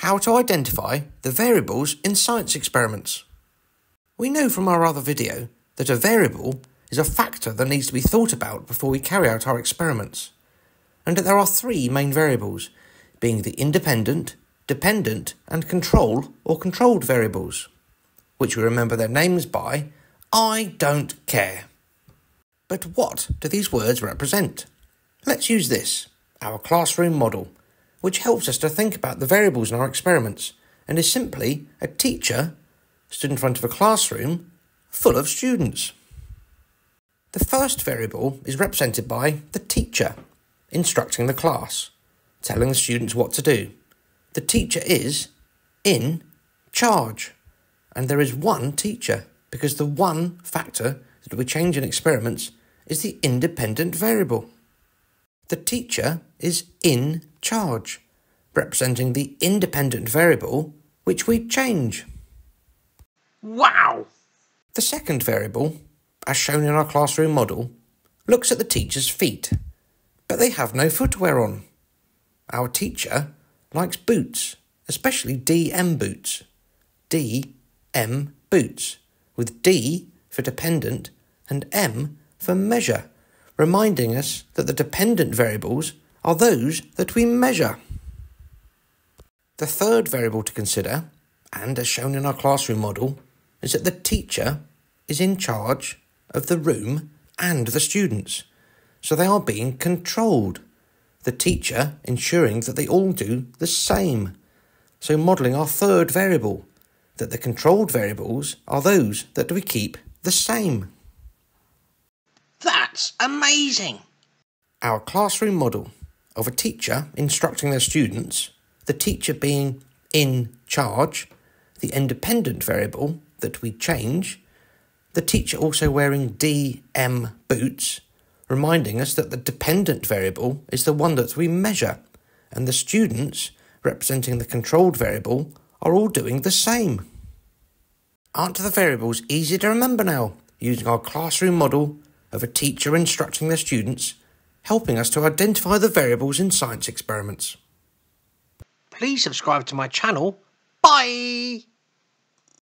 how to identify the variables in science experiments. We know from our other video that a variable is a factor that needs to be thought about before we carry out our experiments, and that there are three main variables, being the independent, dependent, and control or controlled variables, which we remember their names by I don't care. But what do these words represent? Let's use this, our classroom model which helps us to think about the variables in our experiments and is simply a teacher stood in front of a classroom full of students. The first variable is represented by the teacher instructing the class, telling the students what to do. The teacher is in charge, and there is one teacher because the one factor that we change in experiments is the independent variable. The teacher is in charge, representing the independent variable which we change. Wow! The second variable, as shown in our classroom model, looks at the teacher's feet, but they have no footwear on. Our teacher likes boots, especially DM boots. DM boots, with D for dependent and M for measure, reminding us that the dependent variables are those that we measure. The third variable to consider, and as shown in our classroom model, is that the teacher is in charge of the room and the students, so they are being controlled. The teacher ensuring that they all do the same. So, modelling our third variable, that the controlled variables are those that we keep the same. That's amazing! Our classroom model of a teacher instructing their students, the teacher being in charge, the independent variable that we change, the teacher also wearing DM boots, reminding us that the dependent variable is the one that we measure, and the students, representing the controlled variable, are all doing the same. Aren't the variables easy to remember now, using our classroom model of a teacher instructing their students helping us to identify the variables in science experiments. Please subscribe to my channel. Bye!